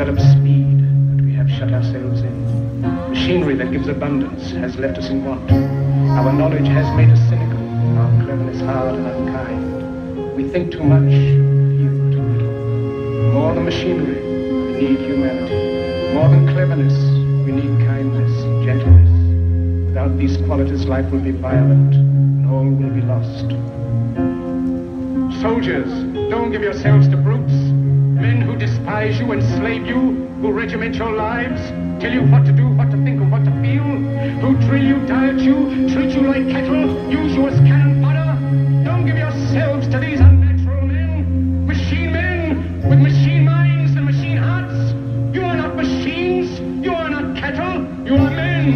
developed speed, that we have shut ourselves in. Machinery that gives abundance has left us in want. Our knowledge has made us cynical, our cleverness hard and unkind. We think too much, feel too little. More than machinery, we need humanity. More than cleverness, we need kindness, gentleness. Without these qualities, life will be violent, and all will be lost. Soldiers, don't give yourselves to brutes. Despise you, enslave you, who regiment your lives, tell you what to do, what to think, and what to feel, who drill you, diet you, treat you like cattle, use you as cannon fodder. Don't give yourselves to these unnatural men, machine men with machine minds and machine hearts. You are not machines, you are not cattle, you are men.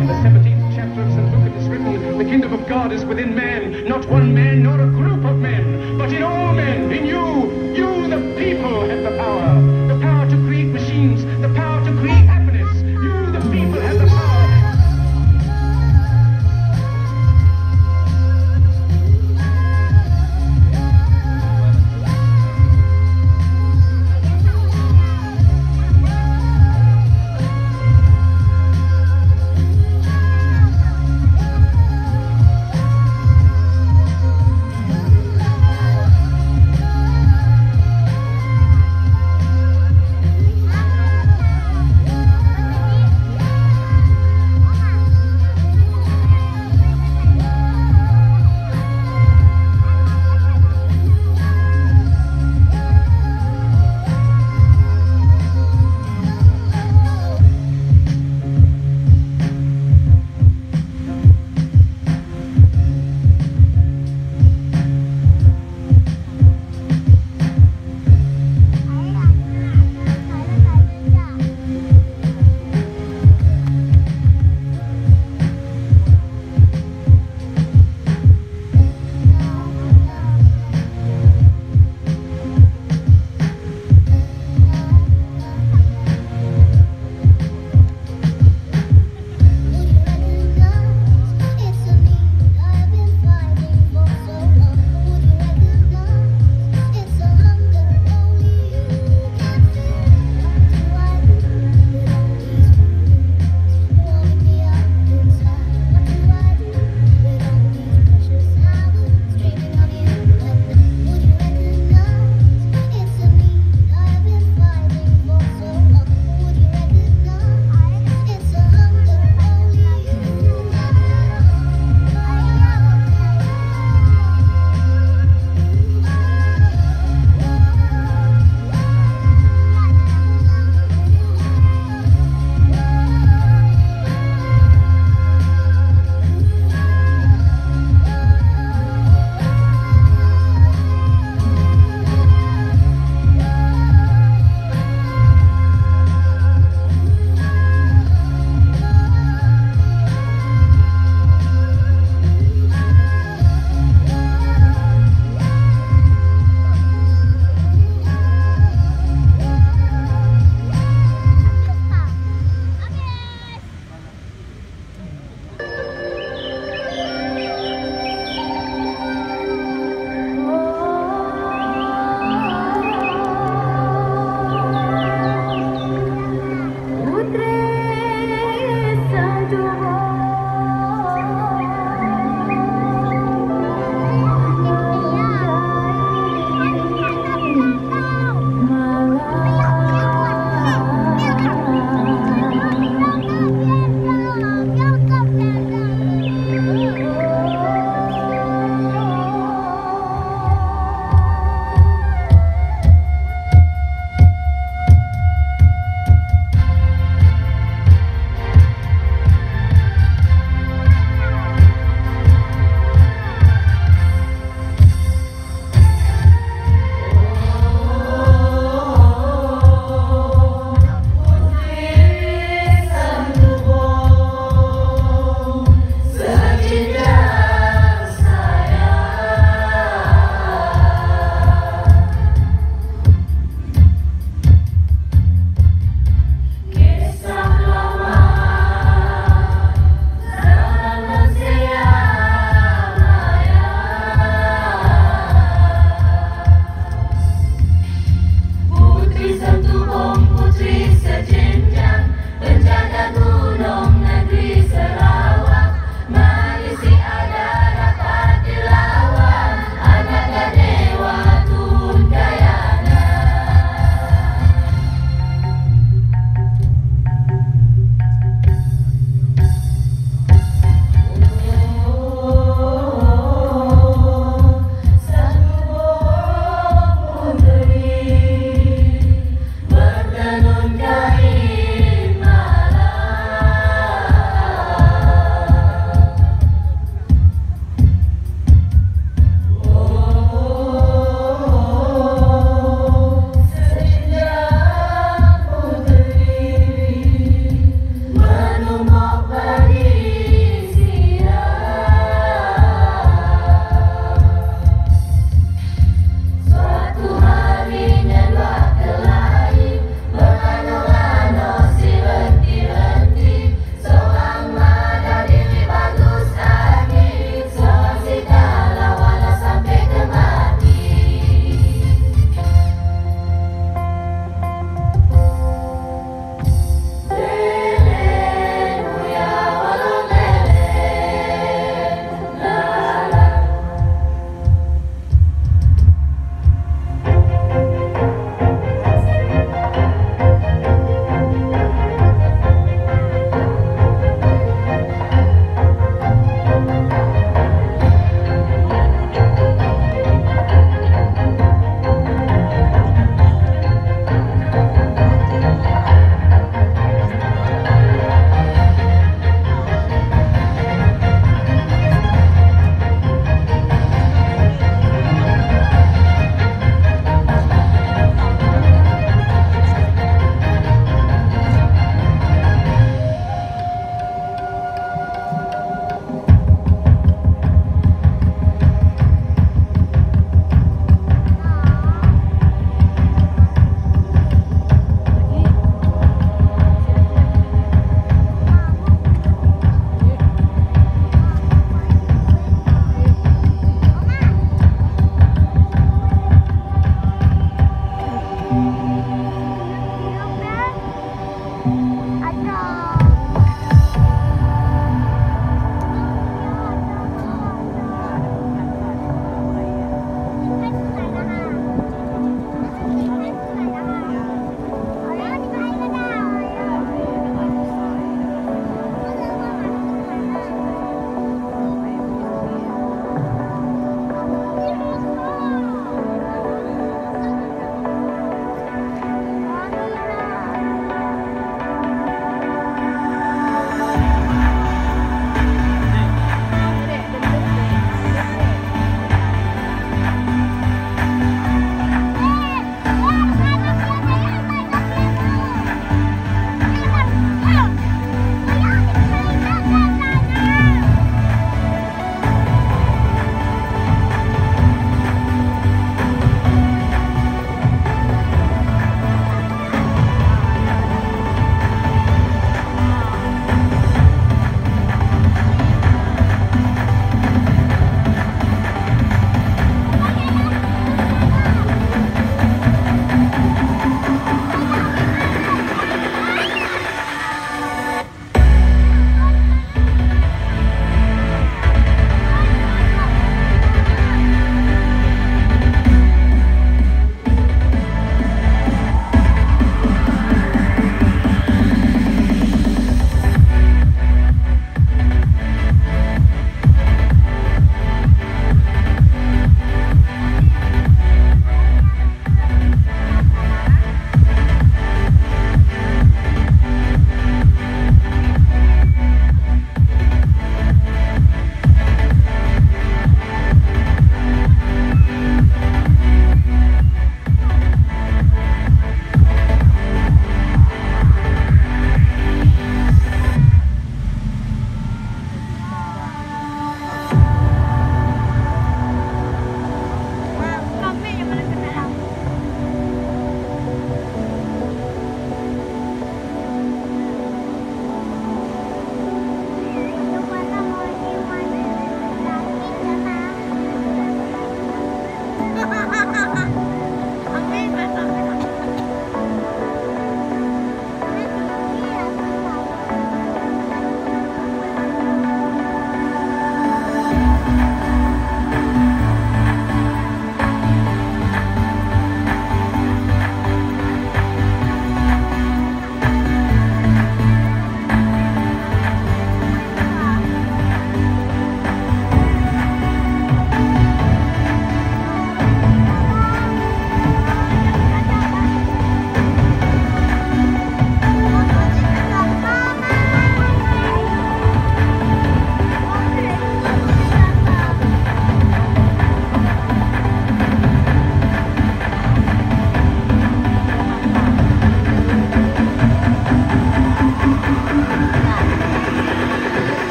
In the 17th chapter of St. Luke it is written, the kingdom of God is within man, not one man nor a group of men, but in all men, in you, you the people